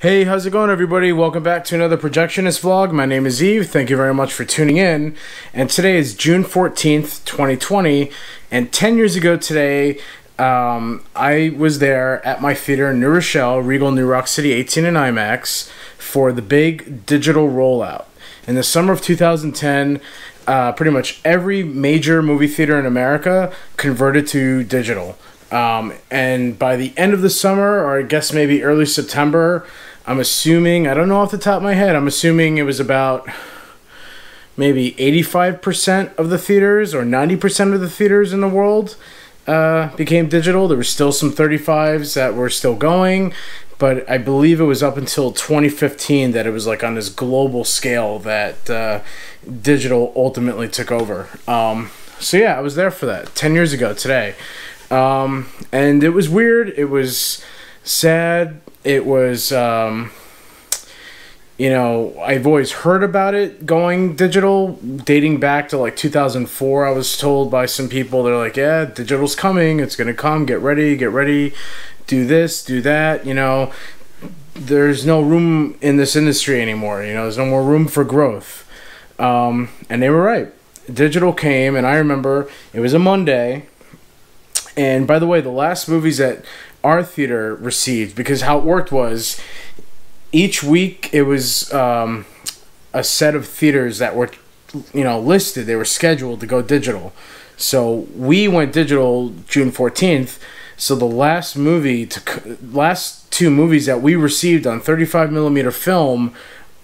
Hey, how's it going, everybody? Welcome back to another Projectionist vlog. My name is Yves. Thank you very much for tuning in. And today is June 14th, 2020. And 10 years ago today, um, I was there at my theater in New Rochelle, Regal New Roc City 18 and IMAX, for the big digital rollout. In the summer of 2010, uh, pretty much every major movie theater in America converted to digital. Um, and by the end of the summer, or I guess maybe early September, I'm assuming, I don't know off the top of my head, I'm assuming it was about maybe 85% of the theaters or 90% of the theaters in the world uh, became digital. There were still some 35s that were still going, but I believe it was up until 2015 that it was like on this global scale that uh, digital ultimately took over. Um, so yeah, I was there for that 10 years ago today. Um, and it was weird. It was sad it was um, you know i've always heard about it going digital dating back to like 2004 i was told by some people they're like yeah digital's coming it's gonna come get ready get ready do this do that you know? There's no room in this industry anymore you know there's no more room for growth. Um, and they were right. Digital came and i remember it was a monday and by the way the last movies that our theater received because how it worked was each week it was um, a set of theaters that were you know listed. They were scheduled to go digital. So we went digital june 14th so the last movie to last two movies that we received on 35 millimeter film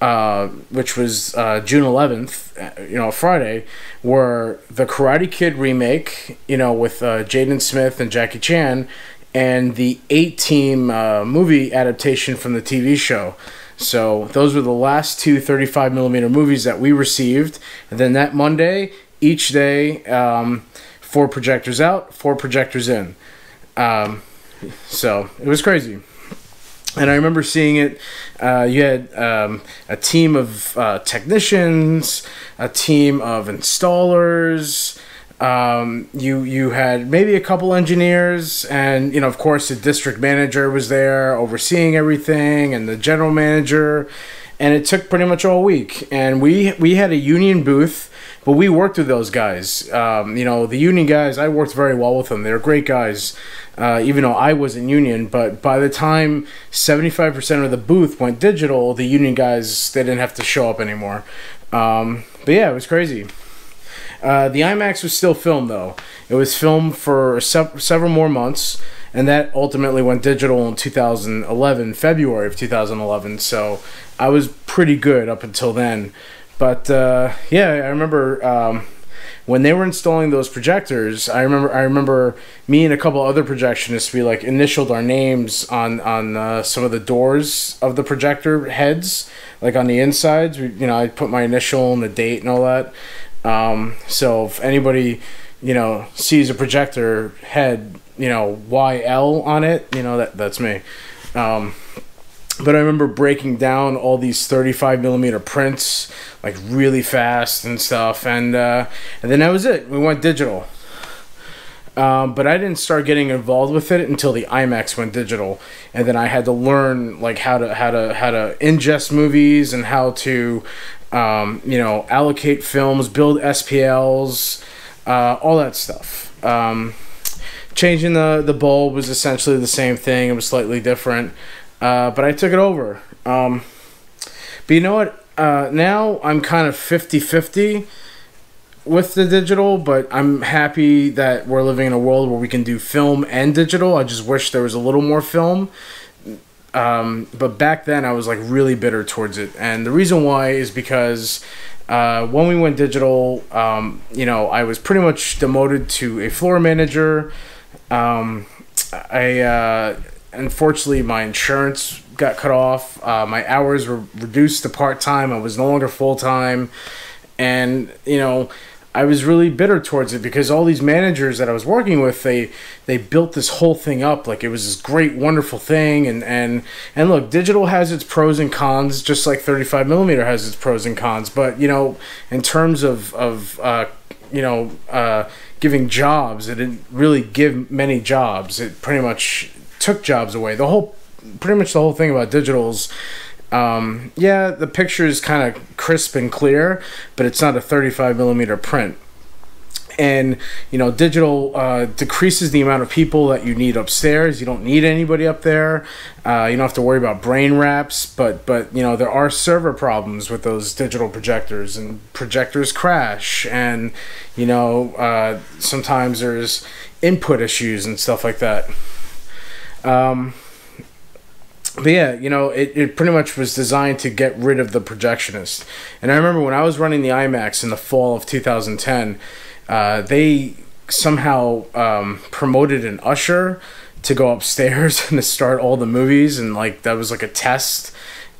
uh, which was uh, June 11th, uh, you know, Friday, were the Karate Kid remake, you know, with uh, Jaden Smith and Jackie Chan, and the A Team uh, movie adaptation from the TV show. So those were the last two 35 millimeter movies that we received. And then that Monday, each day, um, four projectors out, four projectors in. Um, so it was crazy. And I remember seeing it. Uh, you had um, a team of uh, technicians, a team of installers, um, you you had maybe a couple engineers, and you know, of course, the district manager was there overseeing everything, and the general manager, and it took pretty much all week. And we we had a union booth, but we worked with those guys. Um, you know, the union guys, I worked very well with them. They're great guys, uh, even though I wasn't union. But by the time seventy five percent of the booth went digital, the union guys they didn't have to show up anymore. Um, but yeah, it was crazy. Uh, the IMAX was still filmed though. It was filmed for several more months, and that ultimately went digital in 2011, February of 2011. So I was pretty good up until then. But uh, yeah, I remember um, when they were installing those projectors. I remember I remember me and a couple other projectionists we like initialed our names on on uh, some of the doors of the projector heads, like on the insides. We, you know, I put my initial and the date and all that. Um, so if anybody, you know, sees a projector head, you know, YL on it, you know, that that's me. Um, but I remember breaking down all these 35 millimeter prints like really fast and stuff, and uh, and then that was it. We went digital. Um, but I didn't start getting involved with it until the IMAX went digital, and then I had to learn like how to how to how to ingest movies and how to um, you know, allocate films, build SPLs, uh, all that stuff. Um, changing the, the bulb was essentially the same thing. It was slightly different, uh, but I took it over. Um, but you know what? Uh, now I'm kind of 50 50 with the digital, but I'm happy that we're living in a world where we can do film and digital. I just wish there was a little more film um, but back then, I was like really bitter towards it, and the reason why is because uh, when we went digital, um, you know, I was pretty much demoted to a floor manager. Um, I uh, unfortunately my insurance got cut off. Uh, my hours were reduced to part time. I was no longer full time, and you know I was really bitter towards it because all these managers that I was working with, they they built this whole thing up like it was this great, wonderful thing. And and and look, digital has its pros and cons, just like 35 millimeter has its pros and cons. But you know, in terms of of uh, you know uh, giving jobs, it didn't really give many jobs. It pretty much took jobs away. The whole pretty much the whole thing about digitals. Um, yeah, the picture is kind of crisp and clear, but it's not a 35 millimeter print. And you know digital uh, decreases the amount of people that you need upstairs. You don't need anybody up there. Uh, you don't have to worry about brain wraps but but you know there are server problems with those digital projectors and projectors crash and you know uh, sometimes there's input issues and stuff like that. Um, but yeah, you know, it, it pretty much was designed to get rid of the projectionist. And I remember when I was running the IMAX in the fall of 2010, uh, they somehow um, promoted an usher to go upstairs and to start all the movies, and like that was like a test.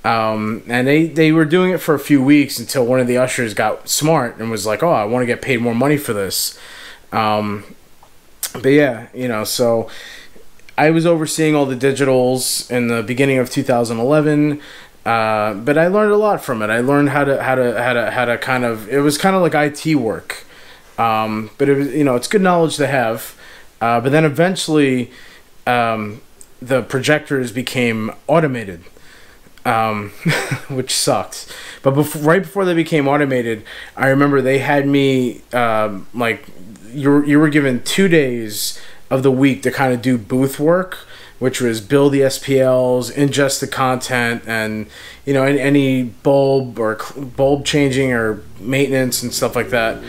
Um, and they, they were doing it for a few weeks until one of the ushers got smart and was like, "Oh, I want to get paid more money for this." Um, but yeah, you know, so I was overseeing all the digitals in the beginning of 2011. Uh, but I learned a lot from it. I learned how to how to how to how to kind of it was kind of like IT work. Um, but it was, you know, it's good knowledge to have. Uh, but then eventually, um, the projectors became automated, um, which sucked. But before, right before they became automated, I remember they had me um, like you you were given two days of the week to kind of do booth work which was build the SPLs, ingest the content, and you know any bulb or bulb changing or maintenance and stuff like that.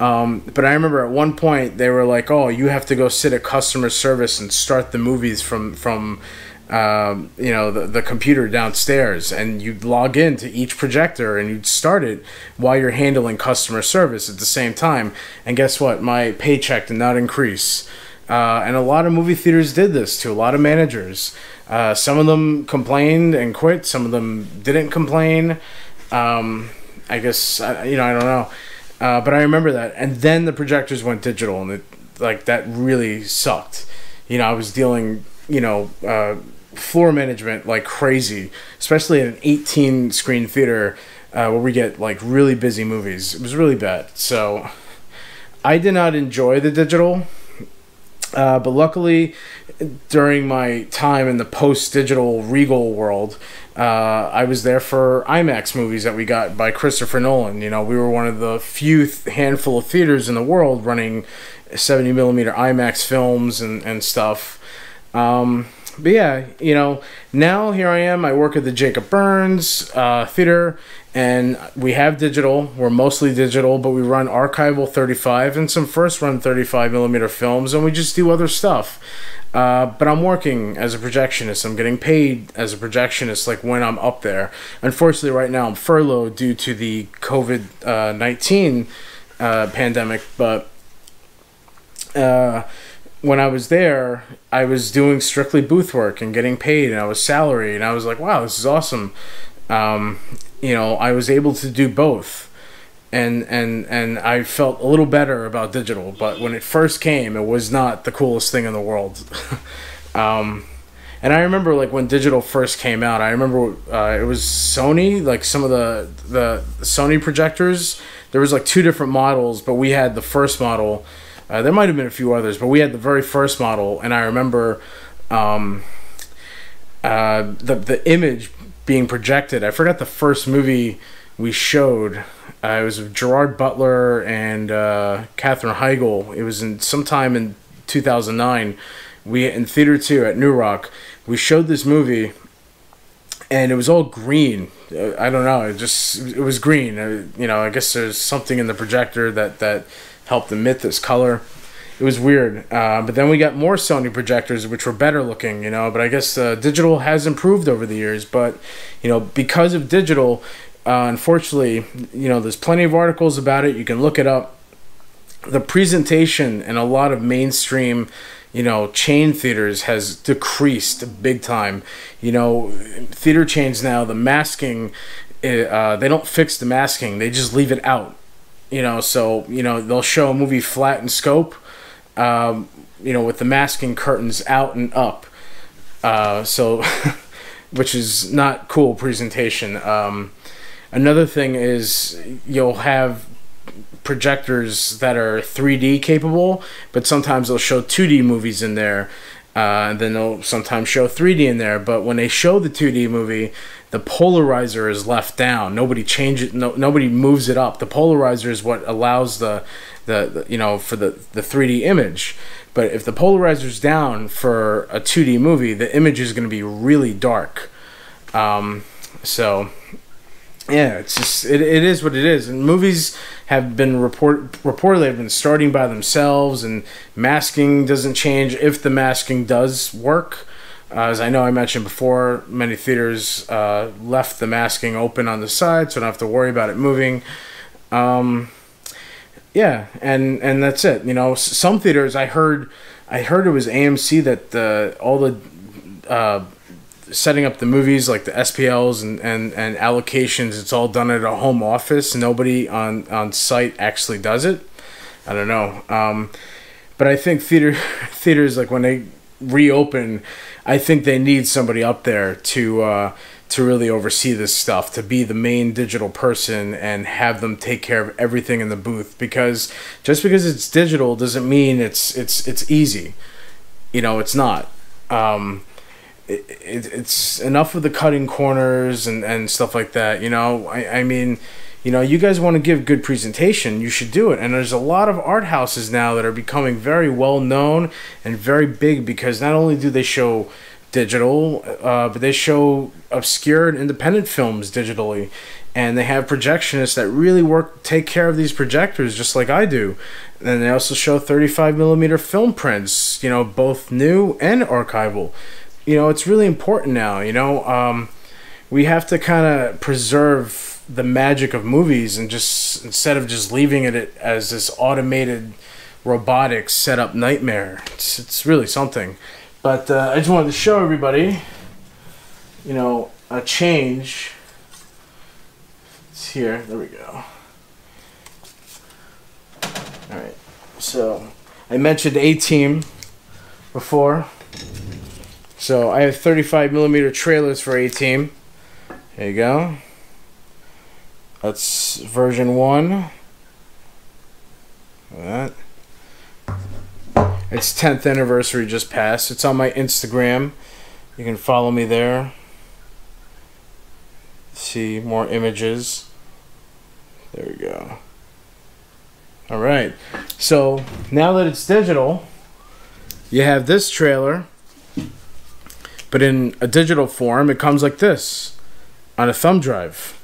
Um, but I remember at one point they were like, "Oh, you have to go sit at customer service and start the movies from from." Um, you know the, the computer downstairs and you'd log in to each projector and you'd start it while you're handling customer service at the same time and guess what my paycheck did not increase uh, and a lot of movie theaters did this to a lot of managers. Uh, some of them complained and quit. Some of them didn't complain. Um, I guess you know I don't know, uh, but I remember that. And then the projectors went digital, and it like that really sucked. You know, I was dealing you know uh, floor management like crazy, especially at an 18 screen theater uh, where we get like really busy movies. It was really bad. So I did not enjoy the digital. Uh, but luckily, during my time in the post digital Regal world, uh, I was there for IMAX movies that we got by Christopher Nolan. You know, we were one of the few th- handful of theaters in the world running 70 millimeter IMAX films and, and stuff. Um, but yeah, you know, now here I am. I work at the Jacob Burns uh, Theater, and we have digital. We're mostly digital, but we run archival 35 and some first run 35 millimeter films, and we just do other stuff. Uh, but I'm working as a projectionist. I'm getting paid as a projectionist, like when I'm up there. Unfortunately, right now I'm furloughed due to the COVID uh, 19 uh, pandemic, but uh, when I was there, I was doing strictly booth work and getting paid, and I was salary, and I was like, wow, this is awesome. Um, you know, I was able to do both, and and and I felt a little better about digital. But when it first came, it was not the coolest thing in the world. um, and I remember like when digital first came out, I remember uh, it was Sony, like some of the the Sony projectors. There was like two different models, but we had the first model uh, there might have been a few others, but we had the very first model, and I remember um, uh, the the image being projected. I forgot the first movie we showed. Uh, it was Gerard Butler and uh, Katherine Heigl. It was in sometime in 2009. We in theater two at New Roc. We showed this movie, and it was all green. Uh, I don't know. It just it was green. Uh, you know, I guess there's something in the projector that that helped emit this color. It was weird. Uh, but then we got more Sony projectors, which were better looking, you know. But I guess uh, digital has improved over the years. But, you know, because of digital, uh, unfortunately, you know, there's plenty of articles about it. You can look it up. The presentation in a lot of mainstream, you know, chain theaters has decreased big time. You know, theater chains now, the masking, uh, they don't fix the masking, they just leave it out you know so you know they'll show a movie flat in scope um, you know with the masking curtains out and up. Uh, so which is not cool presentation. Um, another thing is you'll have projectors that are 3d capable but sometimes they'll show 2d movies in there Uh, and then they'll sometimes show 3D in there. But when they show the 2D movie, the polarizer is left down. Nobody changes. No, nobody moves it up. The polarizer is what allows the, the, the you know for the the 3D image. But if the polarizer's down for a 2D movie, the image is going to be really dark. Um, so yeah, it's just it, it is what it is. And movies have been report reportedly have been starting by themselves, and masking doesn't change if the masking does work. Uh, as I know I mentioned before, many theaters uh, left the masking open on the side, so don't have to worry about it moving. Um, yeah, and and that's it. You know, some theaters I heard I heard it was AMC that the all the uh, setting up the movies like the SPLs and, and, and allocations, it's all done at a home office. Nobody on, on site actually does it. I don't know. Um, but I think theater theaters like when they reopen, I think they need somebody up there to uh, to really oversee this stuff, to be the main digital person and have them take care of everything in the booth. Because just because it's digital doesn't mean it's it's it's easy. You know, it's not. Um, it, it, it's enough of the cutting corners and, and stuff like that. You know, I, I mean, you know, you guys want to give good presentation, you should do it. And there's a lot of art houses now that are becoming very well known and very big because not only do they show digital, uh, but they show obscure independent films digitally. And they have projectionists that really work, take care of these projectors just like I do. And they also show 35 millimeter film prints, you know, both new and archival you know, it's really important now. You know, um, we have to kind of preserve the magic of movies and just instead of just leaving it as this automated robotic setup nightmare. It's it's really something. But uh, I just wanted to show everybody, you know, a change. It's here. There we go. All right. So I mentioned A Team before. So I have 35 millimeter trailers for A Team. There you go. That's version one. That. It's 10th anniversary just passed. It's on my Instagram. You can follow me there. See more images. There we go. All right. So now that it's digital, you have this trailer but in a digital form, it comes like this on a thumb drive.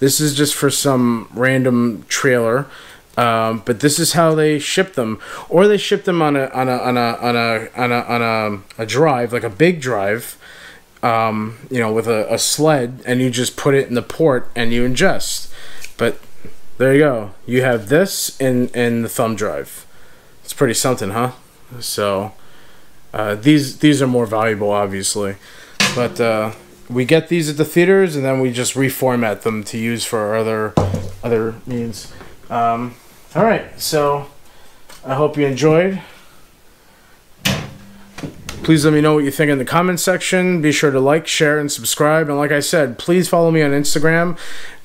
This is just for some random trailer. Um, but this is how they ship them, or they ship them on a on a on a on a on a, on a, a drive like a big drive, um, you know, with a, a sled, and you just put it in the port and you ingest. But there you go. You have this in in the thumb drive. It's pretty something, huh? So uh, these these are more valuable, obviously, but uh, we get these at the theaters and then we just reformat them to use for other other means. Um, all right, so I hope you enjoyed. Please let me know what you think in the comment section. Be sure to like, share, and subscribe. And like I said, please follow me on Instagram.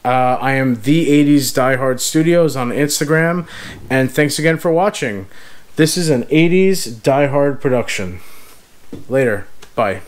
Uh, I am the 80s Die Hard Studios on Instagram. And thanks again for watching. This is an 80s Die Hard production. Later. Bye.